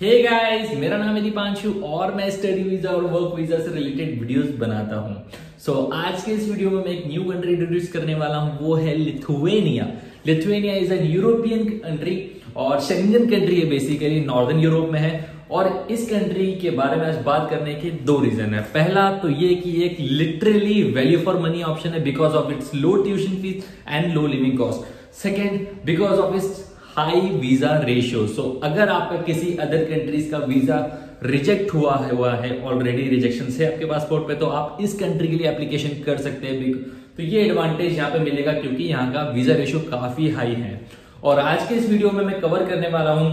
Hey guys मेरा नाम है दीपांशु और मैं स्टडी वीज़ा और वर्क वीज़ा से रिलेटेड वीडियोस बनाता हूँ। सो so, आज के इस वीडियो में मैं एक न्यू कंट्री इंट्रोड्यूस करने वाला हूँ वो है Lithuania Lithuania is an European country और शेंगन कंट्री है बेसिकली नॉर्दर्न यूरोप में है। और इस कंट्री के बारे में आज बात करने के दो रीजन है। पहला तो ये कि एक literally value for money option है because of its low tuition fees and low living cost second because of its high visa ratio so अगर आपका किसी अदर कंट्रीज़ का वीज़ा रिजेक्ट हुआ है हुआ है ऑलरेडी रिजेक्शन से आपके पासपोर्ट पे तो आप इस कंट्री के लिए एप्लीकेशन कर सकते हैं। तो ये एडवांटेज यहाँ पे मिलेगा, क्योंकि यहाँ का वीज़ा रेशियो काफ़ी हाई है। और आज के इस वीडियो में मैं कवर करने वाला हूँ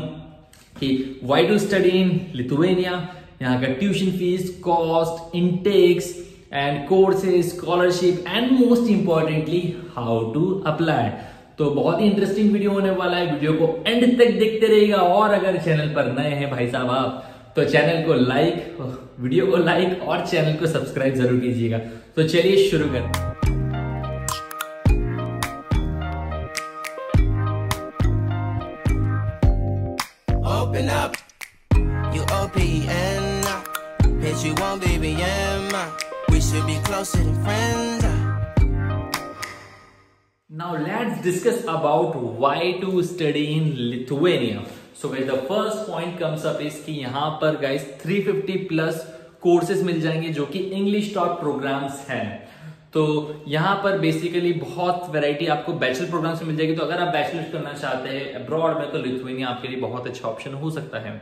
कि why to study in Lithuania यहाँ का tuition fees cost intakes and courses scholarship and most importantly how to apply तो बहुत ही इंटरेस्टिंग वीडियो होने वाला है। वीडियो को एंड तक देखते रहेगा और अगर चैनल पर नए हैं भाई साहब आप तो चैनल को लाइक वीडियो को लाइक और चैनल को सब्सक्राइब ज़रूर कीजिएगा। तो चलिए शुरू we should be closer than friends. Now let's discuss about why to study in Lithuania. So guys, the first point comes up is कि यहाँ पर guys 350 plus courses मिल जाएँगे जो कि इंग्लिश टॉप प्रोग्राम्स हैं। तो यहाँ पर बेसिकली बहुत वैरायटी आपको बैचलर प्रोग्राम्स मिल जाएगी। तो अगर आप बैचलर करना चाहते हैं अब्रॉड में तो लिथुएनिया आपके लिए बहुत अच्छा ऑप्शन हो सकता है।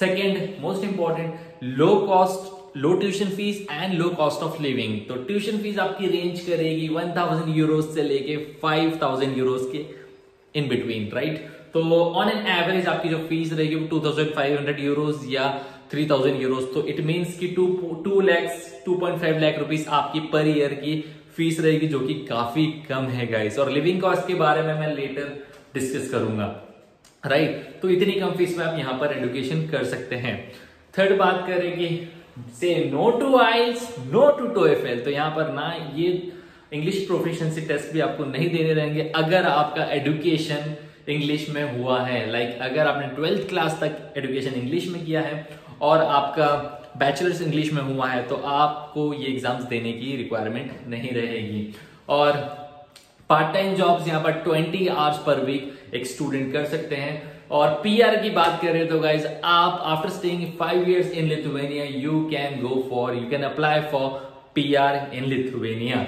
Second most important low cost low tuition fees and low cost of living तो ट्यूशन फ़ीस आपकी रेंज करेगी वन थाउज़ेंड यूरोज से लेके फाइव थाउज़ेंड यूरोज के इन बिटवीन राइट तो ऑन एन एवरेज आपकी जो फ़ीस रहेगी वो two thousand five hundred euros या थ्री थाउज़ेंड यूरोज तो इट मीन्स की two two lakhs five lakh rupees आपकी पर ईयर की फ़ीस रहेगी जो कि काफ़ी कम है गाइस और लिविंग कॉस्ट के बारे में मैं लेटर डिस्कस करूँगा राइट right? तो इतनी कम फ़ीस में आप यहाँ पर एडुकेशन कर सकते हैं. थर्ड बात करेंगे से no to IELTS no to TOEFL तो यहाँ पर ना ये इंग्लिश प्रोफिशिएंसी टेस्ट भी आपको नहीं देने रहेंगे अगर आपका एडुकेशन इंग्लिश में हुआ है। लाइक like, अगर आपने ट्वेल्थ क्लास तक एडुकेशन इंग्लिश में किया है और आपका बैचलर्स इंग्लिश में हुआ है तो आपको ये एग्ज़ाम्स देने की रिक्वायरमेंट नहीं रहेगी। और पार्ट टाइम जॉब्स यहाँ पर 20 आवर्स पर वीक एक स्टूडेंट कर सकते हैं। और पीआर की बात करें तो गाइज़ आप after staying five years in Lithuania you can go for you can apply for PR in Lithuania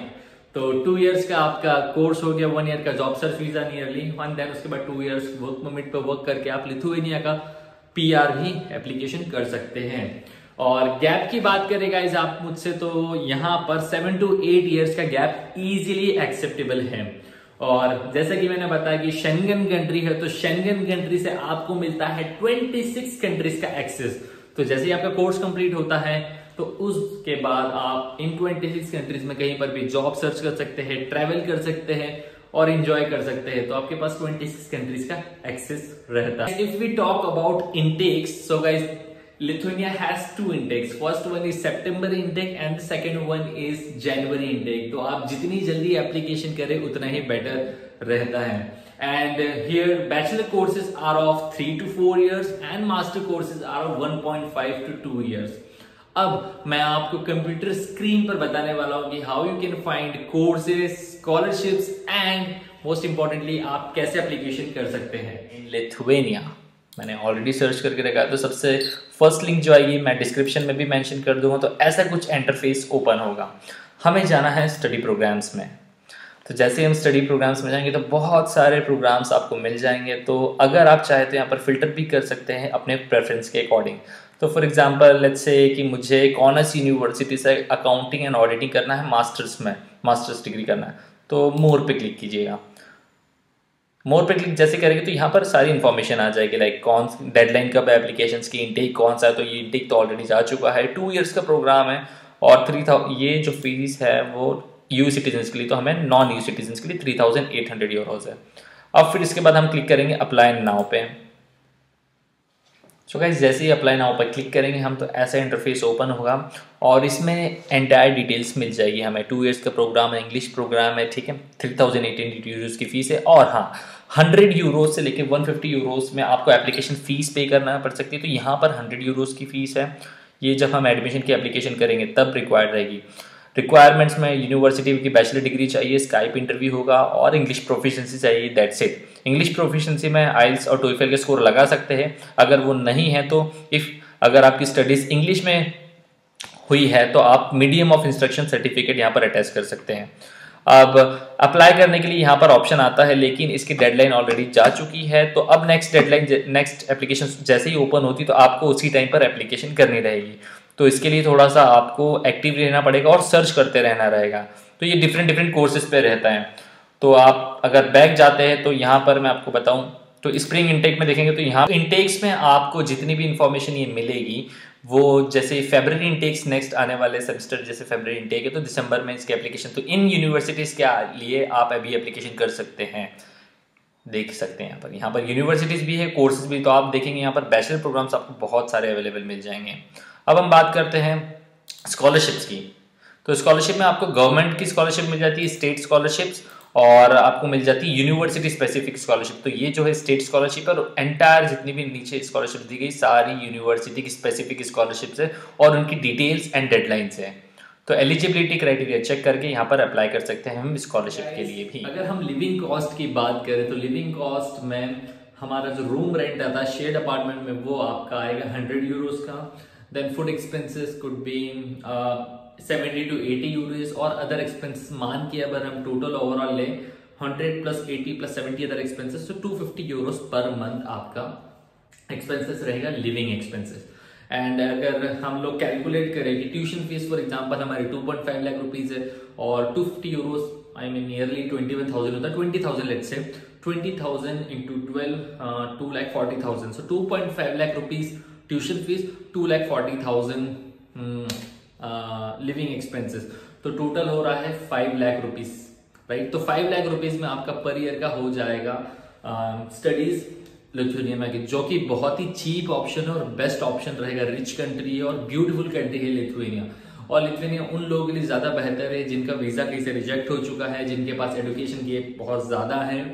तो टू इयर्स का आपका कोर्स हो गया वन ईयर का job search visa nearly one then उसके बाद टू इयर्स वर्क परमिट पर work करके आप लिथुवेनिया का पीआर भी एप्लीकेशन कर सकते हैं। और गैप की बात करें गाइज़ आप मुझसे तो यहाँ पर सेवन टू एट इयर्स का गैप इजीली एक्सेप्टेबल है। और जैसा कि मैंने बताया कि शेंगन कंट्री है तो शेंगन कंट्री से आपको मिलता है 26 कंट्रीज़ का एक्सेस तो जैसे ही आपका कोर्स कंप्लीट होता है तो उसके बाद आप इन 26 कंट्रीज़ में कहीं पर भी जॉब सर्च कर सकते हैं ट्रेवल कर सकते हैं और इंजॉय कर सकते हैं। तो आपके पास 26 कंट्रीज़ का एक्सेस रहता है। If we talk about intakes so guys Lithuania has two intakes. First one is September intake and the second one is January intake. तो आप जितनी जल्दी एप्लीकेशन करें उतना ही बेटर रहता है and uh, here bachelor courses are of 3 to 4 years and master courses are of 1.5 to 2 years अब मैं आपको कंप्यूटर स्क्रीन पर बताने वाला हूँ कि how you can find courses scholarships and most importantly आप कैसे एप्लीकेशन कर सकते हैं इन लिथुवेनिया मैंने ऑलरेडी सर्च करके रखा है तो सबसे फ़र्स्ट लिंक जो आएगी, मैं डिस्क्रिप्शन में भी मेंशन कर दूँगा तो ऐसा कुछ इंटरफेस ओपन होगा। हमें जाना है स्टडी प्रोग्राम्स में। तो जैसे हम स्टडी प्रोग्राम्स में जाएँगे तो बहुत सारे प्रोग्राम्स आपको मिल जाएँगे। तो अगर आप चाहे तो यहाँ पर फ़िल्टर भी कर सकते हैं अपने प्रेफरेंस के अकॉर्डिंग तो फॉर एग्जांपल लेट्स से कि मुझे एक ऑनर्स यूनिवर्सिटी से अकाउंटिंग एंड ऑडिटिंग करना है मास्टर्स में मास्टर्स डिग्री करना है। तो मोर पे क्लिक कीजिएगा। मोर पे क्लिक जैसे करेंगे तो यहाँ पर सारी इन्फॉर्मेशन आ जाएगी लाइक कौन डेडलाइन कब एप्लीकेशन की इंटेक कौन सा है तो ये इंटेक तो ऑलरेडी जा चुका है। टू ईयर्स का प्रोग्राम है और थ्री ये जो फ़ीस है वो यू सिटीजन के लिए तो हमें नॉन यू सिटीजन के लिए three thousand eight hundred euros है। अब फिर इसके बाद हम क्लिक करेंगे अप्लाई नाउ पे। सो गाइज़ जैसे ही अप्लाई नाउ पर क्लिक करेंगे हम तो ऐसा इंटरफेस ओपन होगा और इसमें एंटायर डिटेल्स मिल जाएगी हमें। टू इयर्स का प्रोग्राम है इंग्लिश प्रोग्राम है, ठीक है? थ्री थाउज़ेंड एटीन यूरोज की फ़ीस है और हाँ हंड्रेड यूरोज से लेकर वन फिफ्टी यूरोज में आपको एप्लीकेशन फ़ीस पे करना पड़ सकती है। तो यहाँ पर हंड्रेड यूरोज की फ़ीस है। ये जब हम एडमिशन की एप्लीकेशन करेंगे, तब रिक्वायर्ड रहेगी। रिक्वायरमेंट्स में यूनिवर्सिटी की बैचलर डिग्री चाहिए स्काइप इंटरव्यू होगा और इंग्लिश प्रोफिशेंसी चाहिए दैट्स इट इंग्लिश प्रोफिशेंसी में आइल्स और टोईफेल के स्कोर लगा सकते हैं। अगर वो नहीं है तो इफ़ अगर आपकी स्टडीज़ इंग्लिश में हुई है तो आप मीडियम ऑफ़ इंस्ट्रक्शन सर्टिफिकेट यहाँ पर अटैच कर सकते हैं। अब अप्लाई करने के लिए यहाँ पर ऑप्शन आता है, लेकिन इसकी डेडलाइन ऑलरेडी जा चुकी है। तो अब नेक्स्ट डेडलाइन नेक्स्ट एप्लीकेशन जैसे ही ओपन होती तो आपको उसी टाइम पर एप्लीकेशन करनी रहेगी। तो इसके लिए थोड़ा सा आपको एक्टिव रहना पड़ेगा और सर्च करते रहना रहेगा। तो ये डिफरेंट डिफरेंट कोर्सेज पे रहता है। तो आप अगर बैक जाते हैं तो यहाँ पर मैं आपको बताऊँ तो स्प्रिंग इंटेक में देखेंगे तो यहाँ इंटेक्स में आपको जितनी भी इंफॉर्मेशन ये मिलेगी वो जैसे फेबररी इंटेक्स नेक्स्ट आने वाले सेमेस्टर जैसे फेबररी इंटेक है तो दिसंबर में इसके एप्लीकेशन तो इन यूनिवर्सिटीज़ के लिए आप अभी एप्लीकेशन कर सकते हैं। देख सकते हैं यहाँ पर। यहाँ पर यूनिवर्सिटीज़ भी है कोर्सेज भी तो आप देखेंगे यहाँ पर बैचलर प्रोग्राम्स आपको बहुत सारे अवेलेबल मिल जाएँगे। अब हम बात करते हैं स्कॉलरशिप्स की। तो स्कॉलरशिप में आपको गवर्नमेंट की स्कॉलरशिप मिल जाती है स्टेट स्कॉलरशिप्स और आपको मिल जाती है यूनिवर्सिटी स्पेसिफिक स्कॉलरशिप तो ये जो है स्टेट स्कॉलरशिप और एंटायर जितनी भी नीचे स्कॉलरशिप दी गई, सारी यूनिवर्सिटी की स्पेसिफिक स्कॉलरशिप है और उनकी डिटेल्स एंड डेडलाइंस है। तो एलिजिबिलिटी क्राइटेरिया चेक करके यहाँ पर अप्लाई कर सकते हैं हम स्कॉलरशिप के लिए भी। अगर हम लिविंग कॉस्ट की बात करें तो लिविंग कॉस्ट में हमारा जो रूम रेंट आता है शेड अपार्टमेंट में वो आपका आएगा हंड्रेड यूरोज का। Then food expenses could be seventy two eighty euros और अदर एक्सपेंसेस मान के अगर हम टोटल ओवरऑल ले hundred plus eighty plus seventy other expenses तो two fifty euros per month आपका एक्सपेंसेस रहेगा लिविंग एक्सपेंसेस एंड अगर हम लोग कैलकुलेट करें कि ट्यूशन फ़ीस फॉर एग्जांपल हमारी 2.5 लाख रुपीज़ है और 250 fifty euros I mean nearly 21,000 होता है 20,000 let's say 20,000 into 12 two lakh forty thousand so 2.5 lakh rupees tuition fees two lakh forty thousand living expenses तो टोटल हो रहा है फाइव लाख रुपीज़ राइट तो फाइव लाख रुपीज़ में आपका पर ईयर का हो जाएगा स्टडीज़ लिथुनिया में जो कि बहुत ही चीप ऑप्शन है और बेस्ट ऑप्शन रहेगा रिच कंट्री है और ब्यूटीफुल कंट्री है लिथुनिया और लिथुनिया उन लोगों के लिए ज़्यादा बेहतर है जिनका वीज़ा कहीं से रिजेक्ट हो चुका है, जिनके पास एडुकेशन की बहुत ज़्यादा है।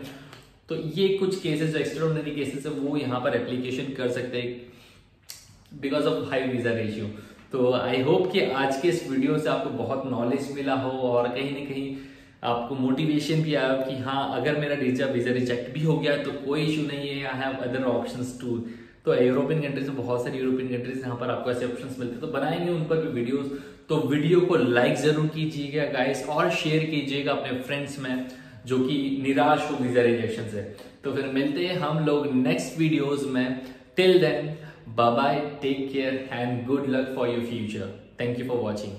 तो ये कुछ केसेस जो एक्स्ट्राऑर्डिनरी केसेस है, वो यहाँ पर एप्लीकेशन कर सकते हैं। Because of high visa ratio तो आई होप कि आज के इस वीडियो से आपको बहुत नॉलेज मिला हो और कहीं ना कहीं आपको मोटिवेशन भी आया कि हाँ अगर मेरा वीज़ा वीज़ा रिजेक्ट भी हो गया तो कोई इशू नहीं है। I have other option too तो यूरोपियन कंट्रीज़ में बहुत सारी यूरोपियन कंट्रीज़ यहाँ पर आपको ऐसे ऑप्शंस मिलते हैं। तो बनाएँगे उन पर भी वीडियोस तो वीडियो को लाइक ज़रूर कीजिएगा गाइस और शेयर कीजिएगा अपने फ्रेंड्स में, जो कि निराश हो वीज़ा रिजेक्शन से। तो फिर मिलते हैं हम लोग नेक्स्ट वीडियोज़ में। Till then Bye bye, take care, and good luck for your future. Thank you for watching.